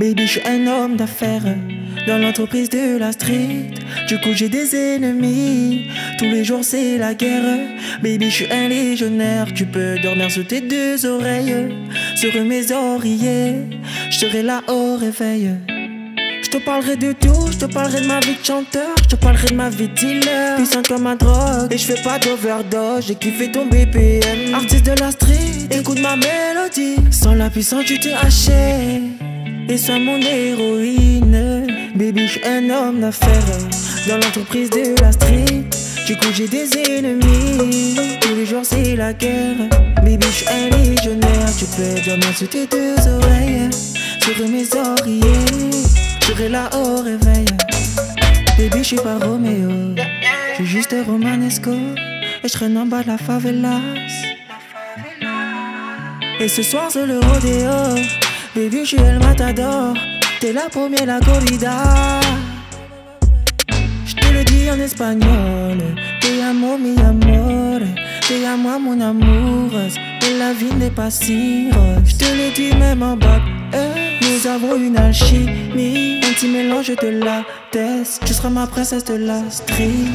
Baby, je suis un homme d'affaires dans l'entreprise de la street. Du coup, j'ai des ennemis. Tous les jours, c'est la guerre. Baby, je suis un légionnaire. Tu peux dormir sous tes deux oreilles, sur mes oreillers. Je serai là au réveil. Je te parlerai de tout, je te parlerai de ma vie de chanteur, je te parlerai de ma vie de dealer. Puissant comme un drogue, et je fais pas d'overdose, j'ai kiffé ton BPM. Artiste de la street, écoute ma mélodie. Sans la puissance, tu t'es haché. Et sois mon héroïne. Baby, je suis un homme d'affaires dans l'entreprise de la street. Du coup, j'ai des ennemis. Tous les jours, c'est la guerre. Baby, je suis un légionnaire. Tu peux dormir sous tes deux oreilles, sur mes oreillers. Serai là au réveil. Baby, je suis pas Roméo. Je suis juste Romanesco. Et je traîne en bas de la favelas. Et ce soir, c'est le rodéo. Baby, je suis el matador. T'es la première, la corrida. Je te le dis en espagnol. Te amo, mi amor. Te amo, mon amoureuse. Et la vie n'est pas si rose. Je te le dis même en bas. Nous avons une alchimie. Un petit mélange de la test. Tu seras ma princesse de la street.